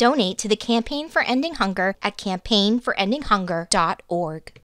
Donate to the Campaign for Ending Hunger at campaignforendinghunger.org.